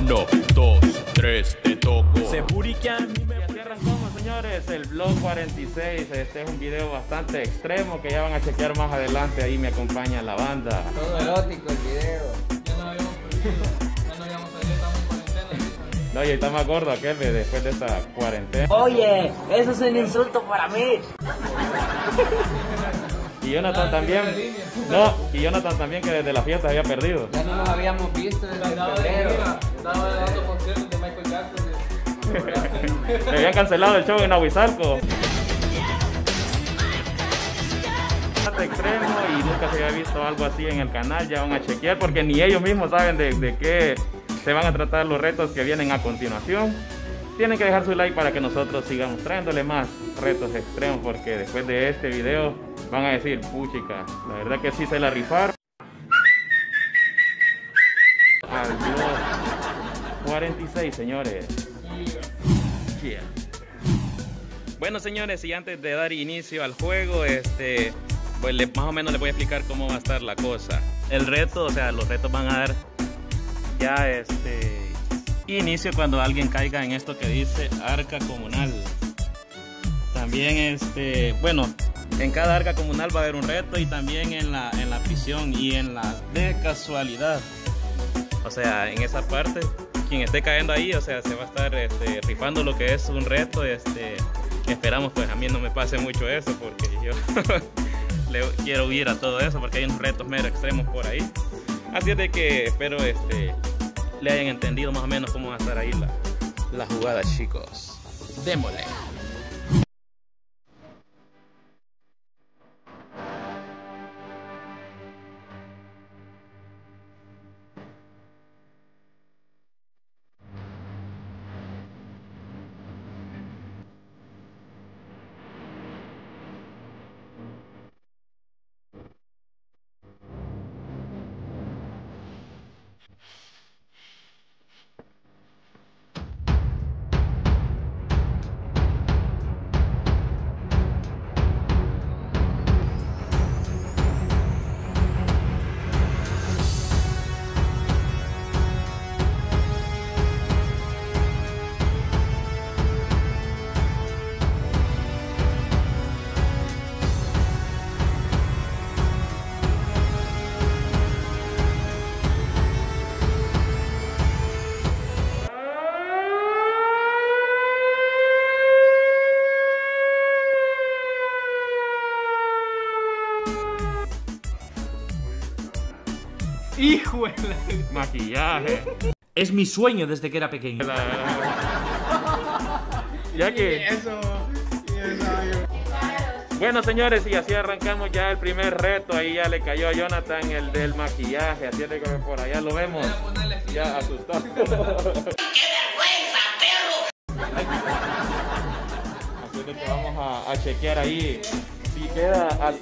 Uno, dos, tres, te toco. Se purican. Así arrancamos, señores, el vlog 46. Este es un video bastante extremo que ya van a chequear más adelante. Ahí me acompaña la banda. Todo erótico el video. Ya no habíamos perdido, ya no habíamos salido, estamos en cuarentena. No, y está más gordo aquel de después de esta cuarentena. Oye, eso es un insulto para mí. Y Jonathan también. No, y Jonathan también que desde la fiesta había perdido. Ya no nos habíamos visto desde de febrero. andaba dando conciertos de Michael Jackson. de- Le habían cancelado el show en Aguizalco. Extremo y nunca se había visto algo así en el canal. Ya van a chequear porque ni ellos mismos saben de, de qué se van a tratar los retos que vienen a continuación. Tienen que dejar su like para que nosotros sigamos trayéndole más retos extremos porque después de este video van a decir, puchica, la verdad que sí se la rifaron. Adiós. 46, señores. Yeah. Bueno, señores, y antes de dar inicio al juego, este, pues más o menos les voy a explicar cómo va a estar la cosa. El reto, o sea, los retos van a dar ya este inicio cuando alguien caiga en esto que dice arca comunal. También este, bueno, en cada arca comunal va a haber un reto y también en la en la prisión y en la de casualidad. O sea, en esa parte, quien esté cayendo ahí, o sea, se va a estar este, rifando lo que es un reto. Este, esperamos, pues a mí no me pase mucho eso, porque yo le quiero huir a todo eso, porque hay unos retos mero extremos por ahí. Así es de que espero este, le hayan entendido más o menos cómo va a estar ahí la, la jugada, chicos. Démosle. Hijo de la- Maquillaje. Es mi sueño desde que era pequeño. Ya que... Bueno, señores, y así arrancamos ya el primer reto. Ahí ya le cayó a Jonathan el del maquillaje. Así es de que por allá lo vemos. Ya asustado. ¡Qué vergüenza, perro! Así es de que vamos a, a chequear ahí. Si queda, así,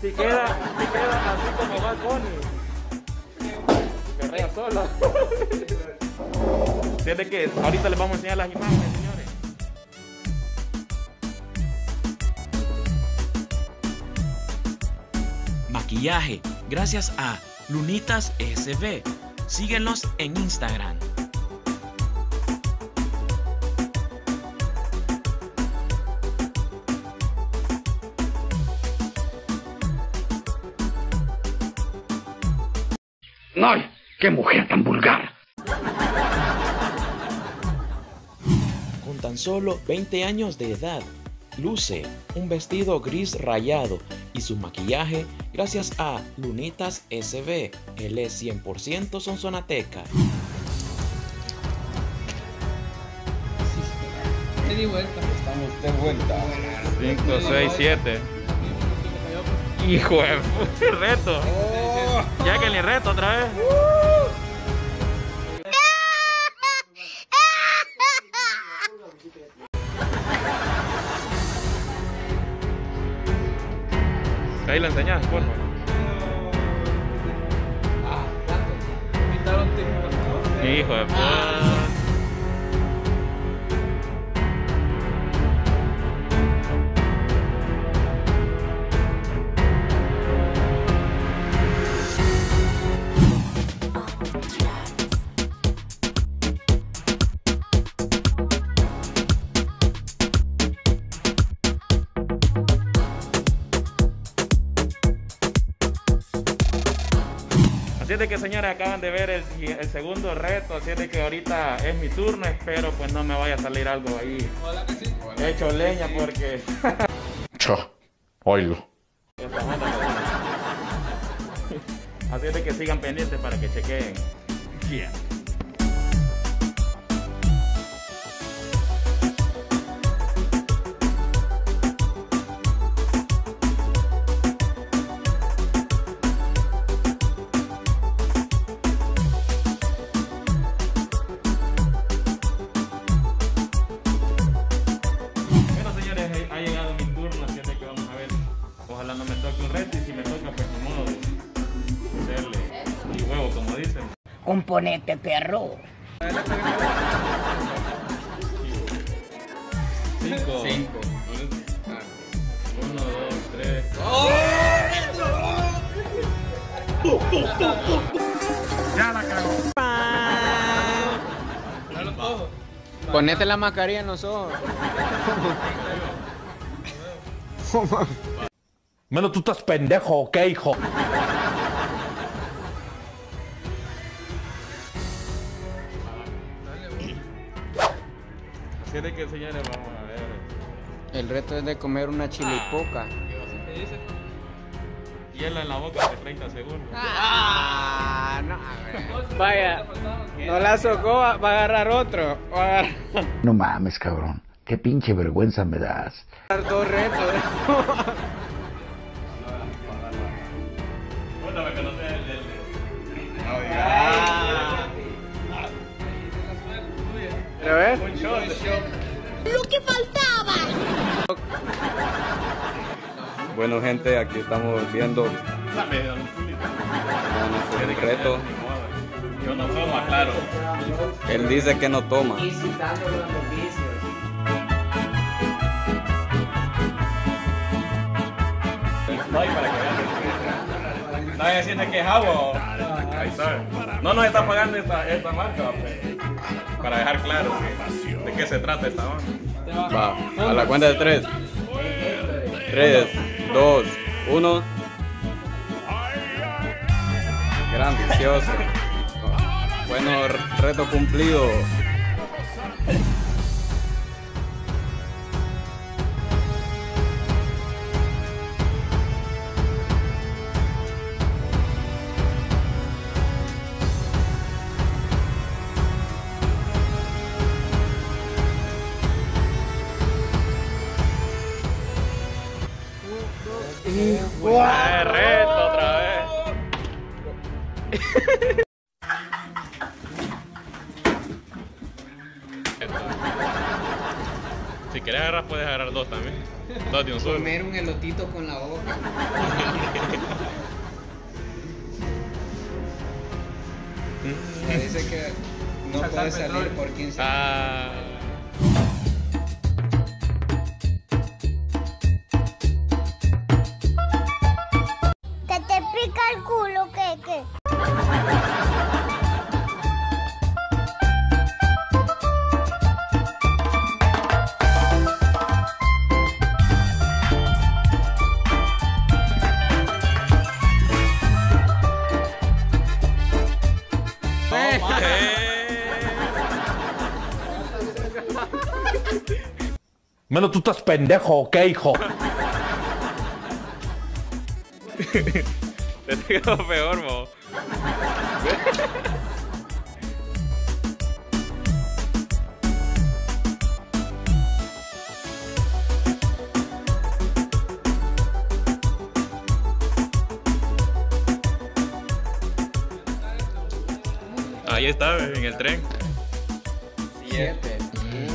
si queda, si queda así como Bad Bunny. Solo. De que ahorita les vamos a enseñar las imágenes, señores. Maquillaje, gracias a Lunitas SB. Síguenos en Instagram. ¡Qué mujer tan vulgar! Con tan solo 20 años de edad, luce un vestido gris rayado y su maquillaje gracias a Lunitas SB. Él es 100% sonsonateca. Me di vuelta. Estamos de vuelta. 5, 6, 7. Hijo de reto. Ya que ni reto otra vez. Enseñas, por favor. Ah, tanto. Pintaron TikTok. Hijo de puta. Es de que señores acaban de ver el, el segundo reto, así es de que ahorita es mi turno, espero pues no me vaya a salir algo ahí hecho leña porque Cho, pues. Así es de que sigan pendientes para que chequen. Yeah. Dicen. Componente perro. Cinco. Cinco. Uno, dos, tres. Ponete la mascarilla en los ojos. Menos tú estás pendejo, ¿ok, hijo? De que señores vamos a ver. El reto es de comer una chilipoca. Hielo en la boca por 30 segundos. Ah, no. Vaya, no la socó, va a agarrar otro. Va a agarrar No mames, cabrón. Qué pinche vergüenza me das. dos retos. Que faltaba. Bueno gente, aquí estamos viendo el reto. Yo no tomo, claro. Él dice que no toma. ¿Estás diciendo que es agua? Ahí está. No nos está pagando esta, esta marca, pues. Para dejar claro de qué se trata esta onda. Va, a la cuenta de tres. Tres, dos, uno. Grandioso. Bueno, reto cumplido. Pendejo, ¿ok, hijo? Te quedó peor, mo. Ahí está, en el tren. 7.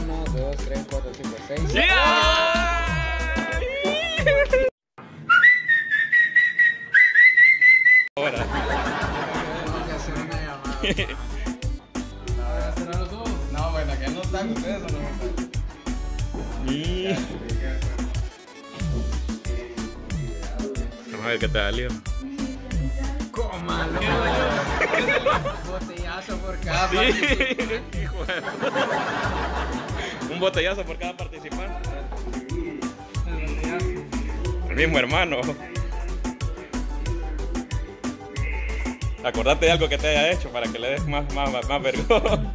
1, 2, 3, 4, 5, 6. Ahora. Vamos a ver qué te da lío. Cómalo. Botellazo por cada Sí. participante. Un botellazo por cada participante. El mismo hermano. Acordate de algo que te haya hecho para que le des más, más, más, más vergüenza.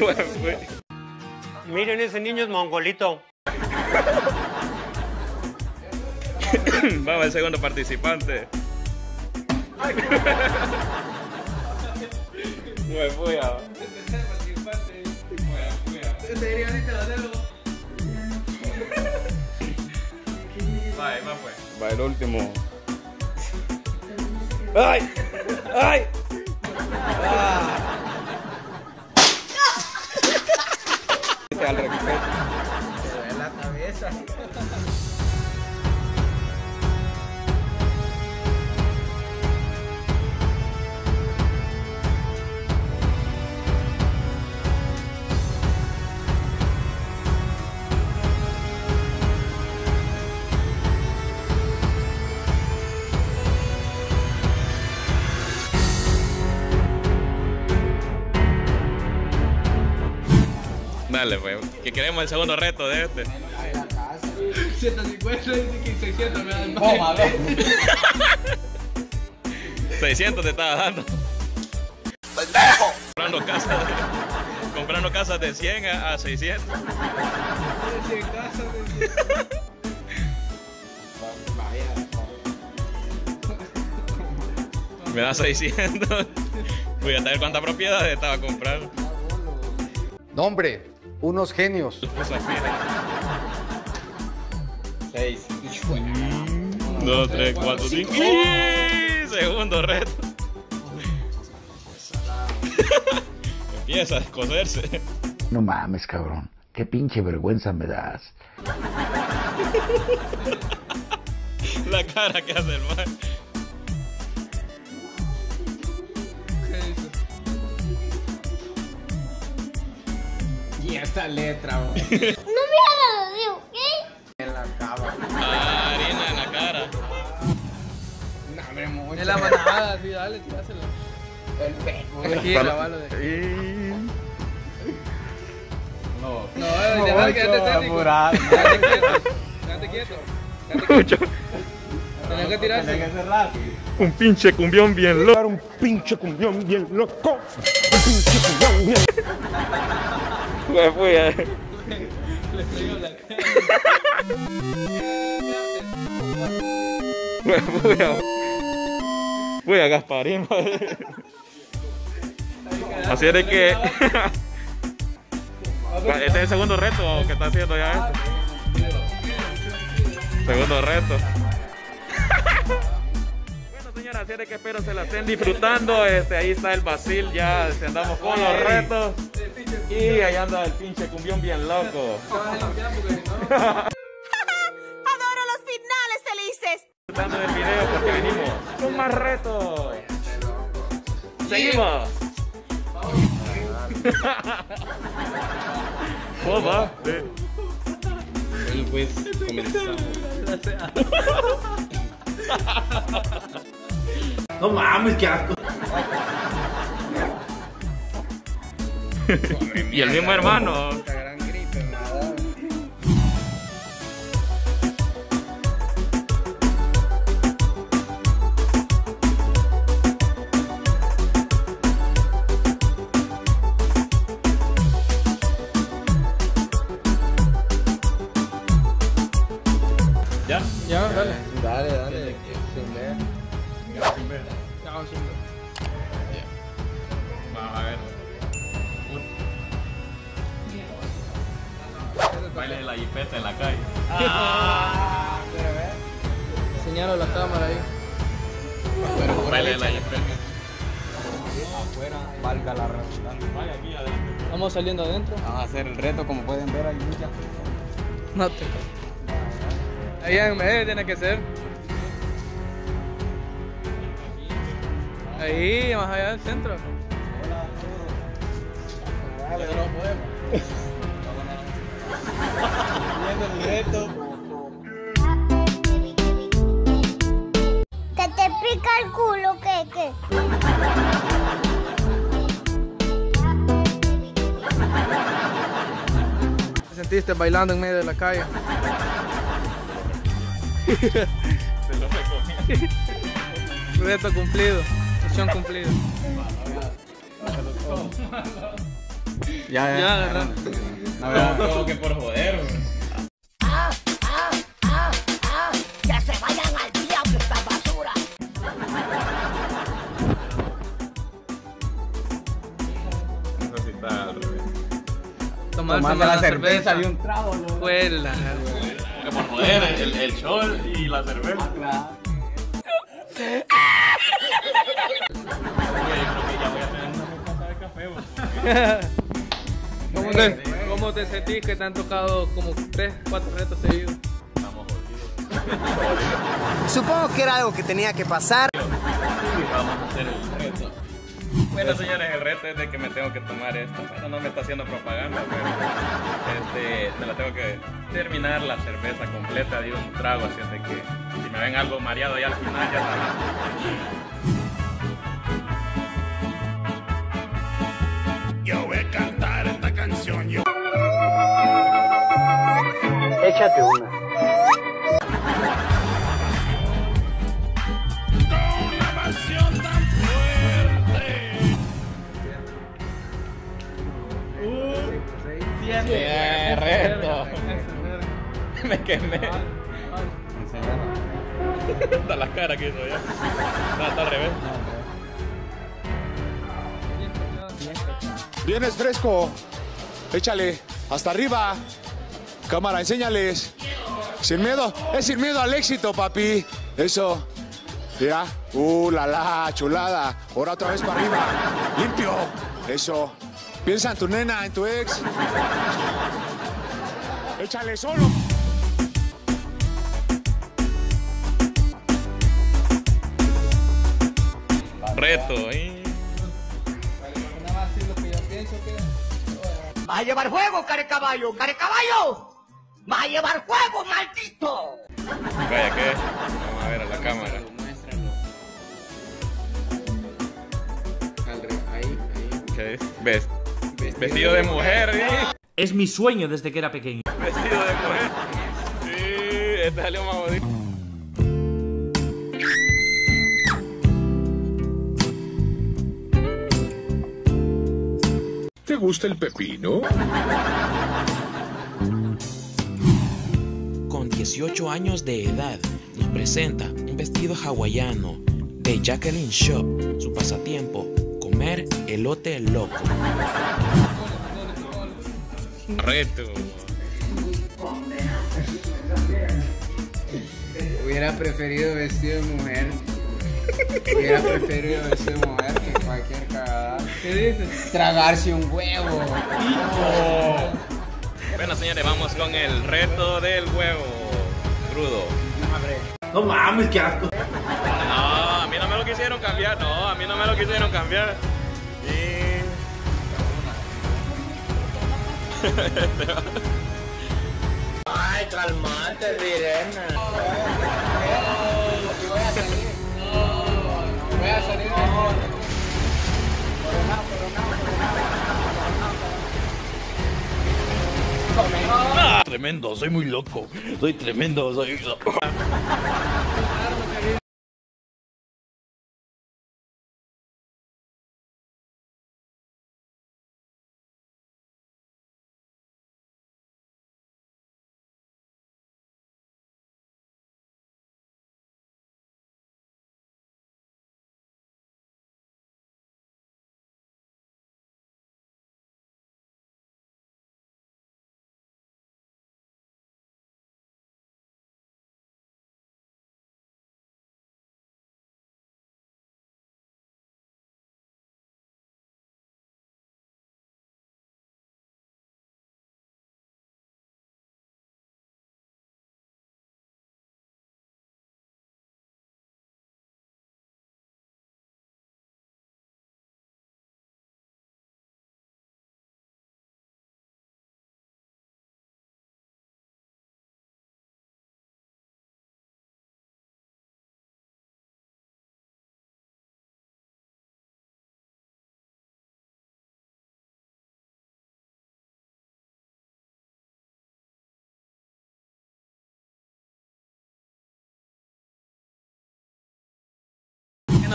Bueno, pues. Miren, ese niño es mongolito. Vamos al segundo participante. Muy fuya. Vale, más pues. Va el último. ¡Ay! ¡Ay! Al respeto. la cabeza. Dale, pues. Que queremos el segundo reto de este. 150 dice que 600 me dan Toma, más. ve. 600 te estaba dando. ¡Pendejo! Comprando casas de, comprando casas de 100 a, a 600. Me da 600. Voy a saber cuántas propiedades estaba comprando. No, hombre, unos genios. Esa fija. Seis. 2, 3, 4, 5. Segundo reto. Empieza a descoserse. No mames, cabrón. Qué pinche vergüenza me das. La cara que hace el man. Y esta letra, bro. No me hagas de ¿ok? En la cama. Ah, harina en la cara. No, hombre, mucho. Es la manada, sí, dale, tirásela. El peco. Aquí, grabalo de aquí. No, deja que te técnico. apurado. Quédate quieto. Quédate quieto. Mucho. Tenés que tirarse. Tiene que ser rápido. Un pinche cumbión bien loco. Un pinche cumbión bien loco. Un pinche cumbión bien Fue, fue. eh. Fue, fue. Fue a Gasparín. madre. Así es de que. ¿Este es el segundo reto que está haciendo ya esto? Segundo reto. Bueno, señora, así es de que espero se la estén disfrutando. Este, ahí está el Basil, ya este, andamos con los retos. Y ahí anda el pinche cumbión bien loco. Adoro los finales felices. Disfrutando del video porque venimos con más retos. Seguimos. ¿Cómo va? Bueno, pues comenzamos. No mames, qué asco. Y el mismo hermano. Baile de la jipeta en la calle. Ah. Señalo la cámara ahí. Baile de la jipeta. Afuera, valga la redundancia. Vaya aquí adentro. Vamos saliendo adentro. Vamos a hacer el reto, como pueden ver, hay muchas No te Ahí en medio tiene que ser. Ahí, más allá del centro. Dale, no podemos. Viendo el reto. Que te pica el culo, ¿qué? ¿Qué? Te sentiste bailando en medio de la calle. Se lo recomiendo. Reto cumplido. Misión cumplida. Ya, Ya, agarra. No, ya. Como que por joder. Tomarse Tomando más la cerveza y un trago. ¿no? Huela. Que por joder, el, el chol y la cerveza. ¿Cómo te, ¿Cómo te sentís que te han tocado como 3, 4 retos seguidos? Supongo que era algo que tenía que pasar. Vamos a hacer el. Bueno, señores, el reto es de que me tengo que tomar esto. Bueno, no me está haciendo propaganda, pero este, me la tengo que terminar la cerveza completa de un trago, así es de que si me ven algo mareado ya al final ya sabrán. Yo voy a cantar esta canción. Yo. Échate una. me quemé. Está la cara que hizo ya. No, está al revés. Vienes fresco. Échale. Hasta arriba. Cámara, enséñales. Sin miedo. Es sin miedo al éxito, papi. Eso. Mira. Uh, la la, chulada. Ahora otra vez para arriba. Limpio. Eso. Piensa en tu nena, en tu ex. Échale solo. Pienso que. ¡Vas a llevar fuego, carecaballo! ¡Carecaballo! ¡Vas a llevar fuego, maldito! Vaya, ¿qué? Vamos a ver a la cámara. Ahí, ahí. ¿Qué es? Ves- Vestido de mujer, ¿eh? Es mi sueño desde que era pequeño. Vestido de mujer. Sí, este salió más bonito. ¿Te gusta el pepino? Con 18 años de edad, nos presenta un vestido hawaiano de Jacqueline Shop. Su pasatiempo, comer elote loco. Reto. Hubiera preferido vestido de mujer. Hubiera preferido vestido de mujer que cualquier. ¿Qué dices? Tragarse un huevo. Bueno, señores, vamos con el reto del huevo crudo. No mames, qué asco. No, a mí no me lo quisieron cambiar. No, a mí no me lo quisieron cambiar. Y... Ay, calmate, Virena. Tremendo, soy muy loco. Soy tremendo, soy.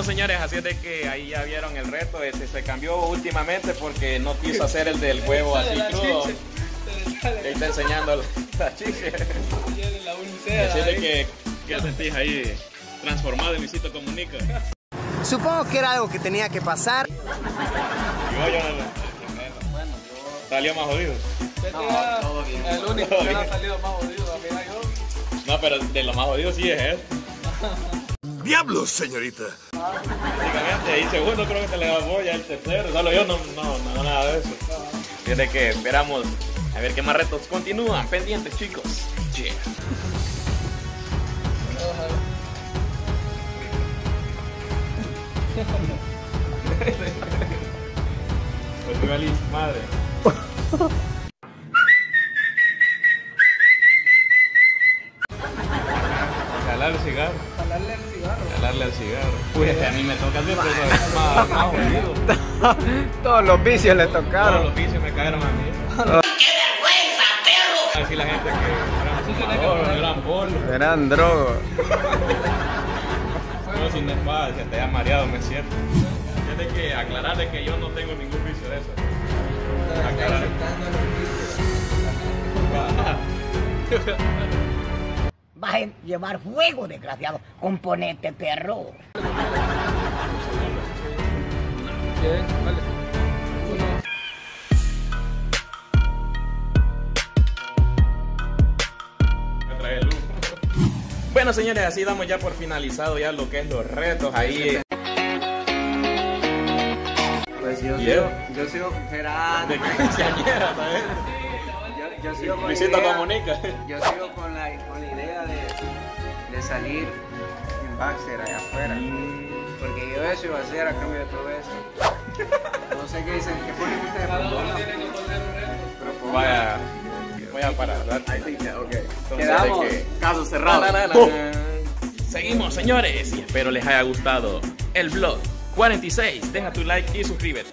Bueno, señores, así es de que ahí ya vieron el reto. Este se cambió últimamente porque no quiso hacer el del huevo así crudo. Ahí está enseñando la chiche. Así es de que, ¿qué sentís ahí transformado en Luisito Comunica? Supongo que era algo que tenía que pasar. Yo, yo, Salió más jodido. todo bien. El único que ha salido más jodido, amiga yo. No, pero de lo más jodido sí es él. ¡Diablos, señorita! Básicamente, ahí segundo creo que se le da boya, el tercero, solo yo no, no, no, nada de eso. Desde que esperamos a ver qué más retos continúan. Pendientes, chicos. Yeah. Pues madre. Jalar el cigarro. Jalarle al cigarro. Uy, este a mí me toca siempre más, más jodido. Todos los vicios le Todos tocaron. los vicios me cayeron a mí. ¡Qué vergüenza, perro! Así la gente que eran bolos. Eran drogos. No, sin espada, se te haya mareado, me siento. Tienes que aclarar de que yo no tengo ningún vicio de eso. Aclarar. Vas a llevar fuego, desgraciado. Componente, perro. Bueno, señores, así damos ya por finalizado ya lo que es los retos ahí. Pues yo Yeah. sigo, yo sigo esperando. De quinceañera, ¿sabes? Yo, sigo con la Luisito idea- comunica. Yo sigo con la, con la idea de, de salir en boxer allá afuera. Porque yo eso iba a hacer a cambio de todo eso. No sé qué dicen, ¿qué ponen ustedes? Cada uno tiene que poner un reto. Pero Vaya, voy a parar. Ok. Entonces, Quedamos. que- Caso cerrado. Na, na, na, na. Seguimos, señores, y espero les haya gustado el vlog 46. Deja tu like y suscríbete.